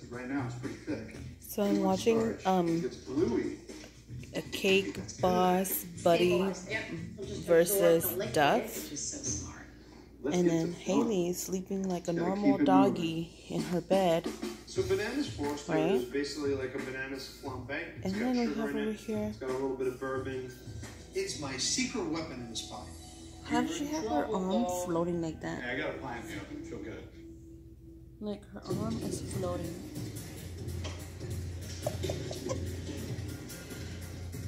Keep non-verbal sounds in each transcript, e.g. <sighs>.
because right now it's pretty thick. So I'm watching um a cake boss buddy versus Duff, and then. Haley sleeping like a normal doggy in her bed. So bananas Foster Right. is basically like a bananas flambe. It's And then we have in over it. here. It's got a little bit of bourbon. It's my secret weapon in this pie. How does she have her arm floating like that? Yeah, I got a plan here. I feel good. Like her arm is floating.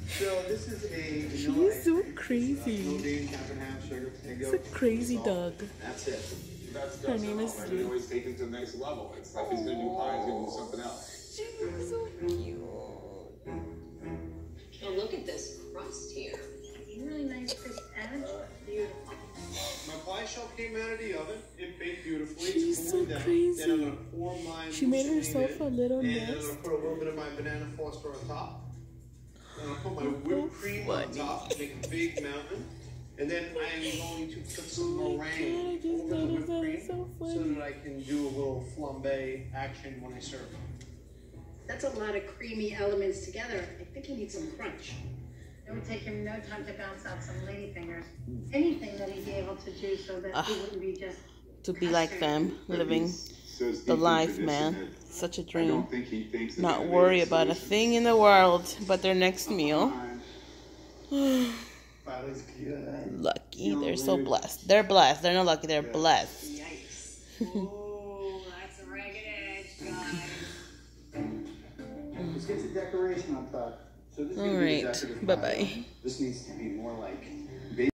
So this is a vanilla She's so cream. crazy. No date, half and half sugar, and It's a crazy dog. That's it. That's, Her that's name it. is Like, Sue. you always take it to the next level. It's like he's gonna do pie, he's gonna do something else. She's so cute. Oh, look at this crust here. Really nice crisp edge. Beautiful. My pie shell came out of the oven. It baked beautifully. She's it's so down. crazy. Then I'm gonna pour my She made herself in, a little and I'm nest. gonna put a little bit of my banana foster on top. Then I'll put my whipped cream on funny. top, make a big mountain. And then I am going to put some Oh meringue God, over the whipped that. cream It's so so that I can do a little flambe action when I serve. That's a lot of creamy elements together. I think he need some crunch. It would take him no time to bounce out some lady fingers. Anything that he'd be able to do so that he ah. wouldn't be just. To be like them, living So the life, man. Such a dream. don't think he thinks that Not that worry about a thing in the world but their next meal. Filey's <sighs> good. Lucky. They're so blessed. They're blessed. They're not lucky. They're blessed. Yikes. <laughs> Ooh, that's a ragged edge, guys. Let's get the decoration on top. So All gonna be a right. Bye bye. This needs to be more like